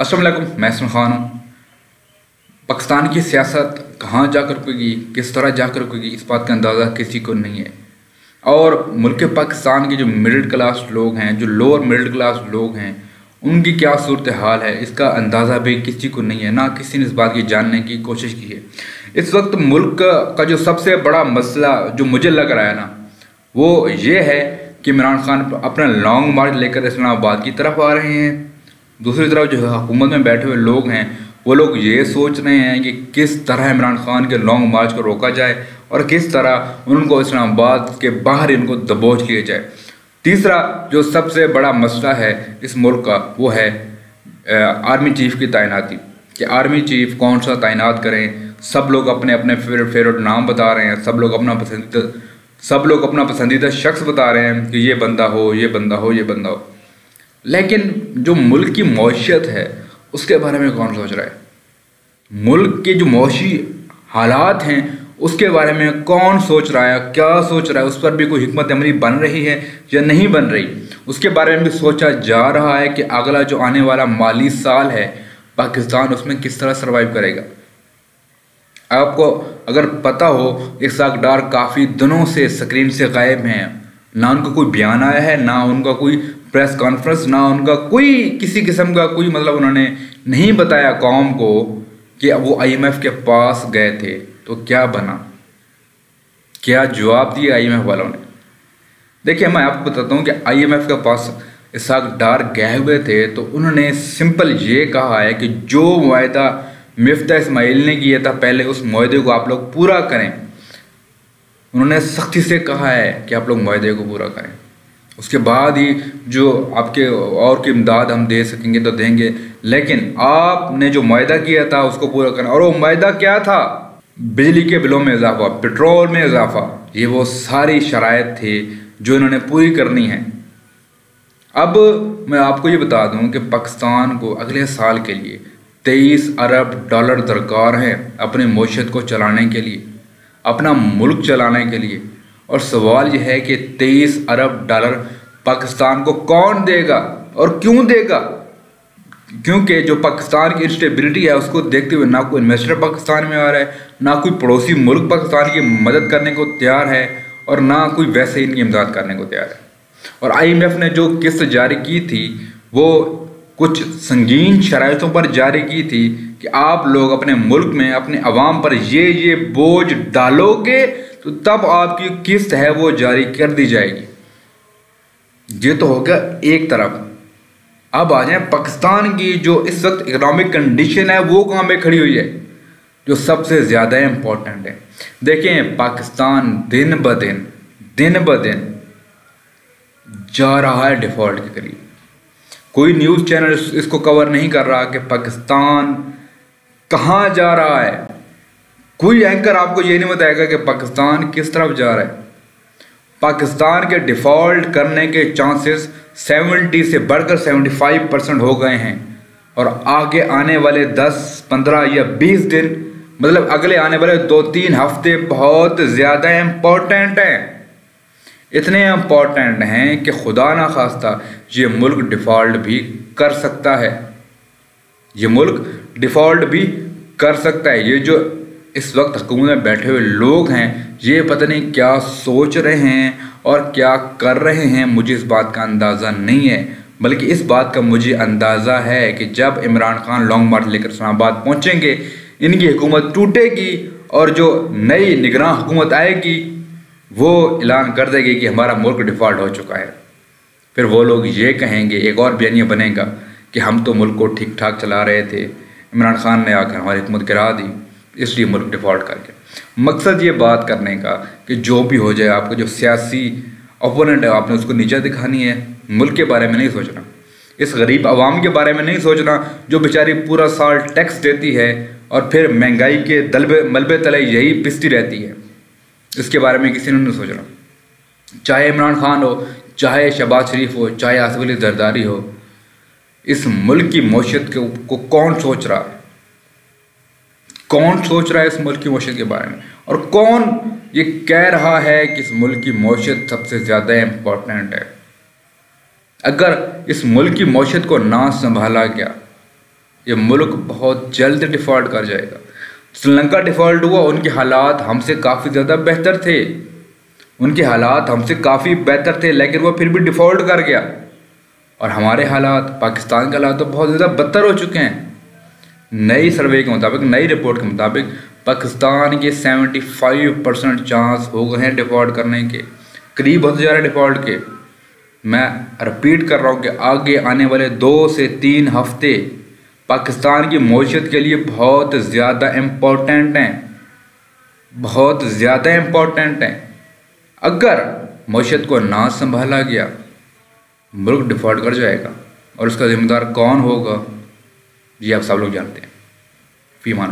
असलम मैं खान हूँ। पाकिस्तान की सियासत कहाँ जाकर रुकेगी, किस तरह जाकर रुकेगी, इस बात का अंदाज़ा किसी को नहीं है। और मुल्क पाकिस्तान के जो मिडिल क्लास लोग हैं, जो लोअर मिडिल क्लास लोग हैं, उनकी क्या सूरत हाल है, इसका अंदाज़ा भी किसी को नहीं है, ना किसी ने इस बात की जानने की कोशिश की है। इस वक्त मुल्क का जो सबसे बड़ा मसला, जो मुझे लग रहा है ना, वो ये है कि इमरान खान अपना लॉन्ग मार्च लेकर इस्लामाबाद की तरफ़ आ रहे हैं। दूसरी तरफ़ जो हुकूमत में बैठे हुए लोग हैं, वो लोग ये सोच रहे हैं कि किस तरह इमरान खान के लॉन्ग मार्च को रोका जाए और किस तरह उनको इस्लामाबाद के बाहर इनको दबोच लिया जाए। तीसरा जो सबसे बड़ा मसला है इस मुल्क का, वो है आर्मी चीफ की तैनाती, कि आर्मी चीफ कौन सा तैनात करें। सब लोग अपने अपने फेवरेट फेवरेट नाम बता रहे हैं, सब लोग अपना पसंदीदा, सब लोग अपना पसंदीदा शख्स बता रहे हैं कि ये बंदा हो, ये बंदा हो, ये बंदा हो। लेकिन जो मुल्क की मौशियत है, उसके बारे में कौन सोच रहा है? मुल्क के जो मौशी हालात हैं, उसके बारे में कौन सोच रहा है, क्या सोच रहा है? उस पर भी कोई हमत अमली बन रही है या नहीं बन रही? उसके बारे में भी सोचा जा रहा है कि अगला जो आने वाला माली साल है, पाकिस्तान उसमें किस तरह सर्वाइव करेगा? आपको अगर पता हो, इसाक डार काफ़ी दिनों से स्क्रीन से गायब हैं। ना उनका कोई बयान आया है, ना उनका कोई प्रेस कॉन्फ्रेंस, ना उनका कोई किसी किस्म का कोई मतलब उन्होंने नहीं बताया कौम को कि वो आईएमएफ के पास गए थे। तो क्या बना? क्या जवाब दिया आईएमएफ वालों ने? देखिए, मैं आपको बताता हूँ कि आईएमएफ के पास इसाक डार गए हुए थे तो उन्होंने सिंपल ये कहा है कि जो वायदा मिफ्ता इसमाइल ने किया था, पहले उस माहे को आप लोग पूरा करें। उन्होंने सख्ती से कहा है कि आप लोग माहे को पूरा करें। उसके बाद ही जो आपके और की इमदाद हम दे सकेंगे तो देंगे। लेकिन आपने जो माहा किया था, उसको पूरा करना। और वो माहा क्या था? बिजली के बिलों में इजाफा, पेट्रोल में इजाफा, ये वो सारी शराइ थी जो इन्होंने पूरी करनी है। अब मैं आपको ये बता दूँ कि पाकिस्तान को अगले साल के लिए तेईस अरब डॉलर दरकार है अपनी मीशत को चलाने के लिए, अपना मुल्क चलाने के लिए। और सवाल यह है कि तेईस अरब डॉलर पाकिस्तान को कौन देगा और क्यों देगा? क्योंकि जो पाकिस्तान की इंस्टेबिलिटी है, उसको देखते हुए ना कोई इन्वेस्टर पाकिस्तान में आ रहा है, ना कोई पड़ोसी मुल्क पाकिस्तान की मदद करने को तैयार है और ना कोई वैसे इनकी इमदाद करने को तैयार है। और आईएमएफ ने जो किस्त जारी की थी, वो कुछ संगीन शरातों पर जारी की थी कि आप लोग अपने मुल्क में अपने अवाम पर ये ये बोझ डालोगे तो तब आपकी किस्त है वो जारी कर दी जाएगी। ये तो हो गया एक तरफ़। अब आ जाए पाकिस्तान की जो इस वक्त इकोनॉमिक कंडीशन है, वो कहाँ पे खड़ी हुई है? जो सबसे ज़्यादा इम्पोर्टेंट है। देखें, पाकिस्तान दिन ब दिन दिन ब दिन जा रहा है डिफ़ॉल्ट के करीब। कोई न्यूज़ चैनल इसको कवर नहीं कर रहा कि पाकिस्तान कहाँ जा रहा है। कोई एंकर आपको ये नहीं बताएगा कि पाकिस्तान किस तरफ़ जा रहा है। पाकिस्तान के डिफ़ॉल्ट करने के चांसेस 70 से बढ़कर 75 परसेंट हो गए हैं और आगे आने वाले 10, 15 या 20 दिन मतलब अगले आने वाले दो तीन हफ़्ते बहुत ज़्यादा इम्पोर्टेंट हैं। इतने इंपॉर्टेंट हैं कि खुदा ना खास्ता ये मुल्क डिफ़ॉल्ट भी कर सकता है। ये मुल्क डिफ़ॉल्ट भी कर सकता है। ये जो इस वक्त हुकूमत में बैठे हुए लोग हैं, ये पता नहीं क्या सोच रहे हैं और क्या कर रहे हैं, मुझे इस बात का अंदाज़ा नहीं है। बल्कि इस बात का मुझे अंदाज़ा है कि जब इमरान खान लॉन्ग मार्च लेकर इस्लामाबाद पहुँचेंगे, इनकी हुकूमत टूटेगी और जो नई निगरान हुकूमत आएगी, वो ऐलान कर देगी कि हमारा मुल्क डिफ़ॉल्ट हो चुका है। फिर वो लोग ये कहेंगे, एक और बयानिया बनेगा कि हम तो मुल्क को ठीक ठाक चला रहे थे। इमरान खान ने आकर हमारी हुकूमत गिरा दी। इसलिए मुल्क डिफ़ॉल्ट कर गया। मकसद ये बात करने का कि जो भी हो जाए आपको जो सियासी ओपोनेंट है आपने उसको नीचा दिखानी है। मुल्क के बारे में नहीं सोचना। इस गरीब आवाम के बारे में नहीं सोचना जो बेचारी पूरा साल टैक्स देती है और फिर महँगाई के दलबे मलबे तले यही पिसती रहती है। इसके बारे में किसी ने नहीं सोचना। चाहे इमरान खान हो चाहे शबाज शरीफ हो चाहे आसिफ अली जरदारी हो इस मुल्क की मीशत को, को कौन सोच रहा है? कौन सोच रहा है इस मुल्क की मीशत के बारे में? और कौन ये कह रहा है कि इस मुल्क की मीशत सबसे ज़्यादा इम्पोर्टेंट है? अगर इस मुल्क की मीशत को ना संभाला गया, ये मुल्क बहुत जल्द डिफ़ॉल्ट कर जाएगा। श्रीलंका डिफ़ॉल्ट हुआ, उनके हालात हमसे काफ़ी ज़्यादा बेहतर थे। उनके हालात हमसे काफ़ी बेहतर थे, लेकिन वह फिर भी डिफ़ॉल्ट कर गया। और हमारे हालात, पाकिस्तान के हालात तो बहुत ज़्यादा बदतर हो चुके हैं। नई सर्वे के मुताबिक, नई रिपोर्ट के मुताबिक, पाकिस्तान के 75 परसेंट चांस हो गए हैं डिफ़ॉल्ट करने के। करीब होते जा रहे डिफ़ॉल्ट के। मैं रिपीट कर रहा हूँ कि आगे आने वाले दो से तीन हफ़्ते पाकिस्तान की मीशत के लिए बहुत ज़्यादा इम्पोर्टेंट हैं। बहुत ज़्यादा इम्पोर्टेंट हैं। अगर मीशत को ना संभाला गया, मुल्क डिफ़ॉल्ट कर जाएगा और उसका ज़िम्मेदार कौन होगा? ये आप सब लोग जानते हैं। फ़ी मान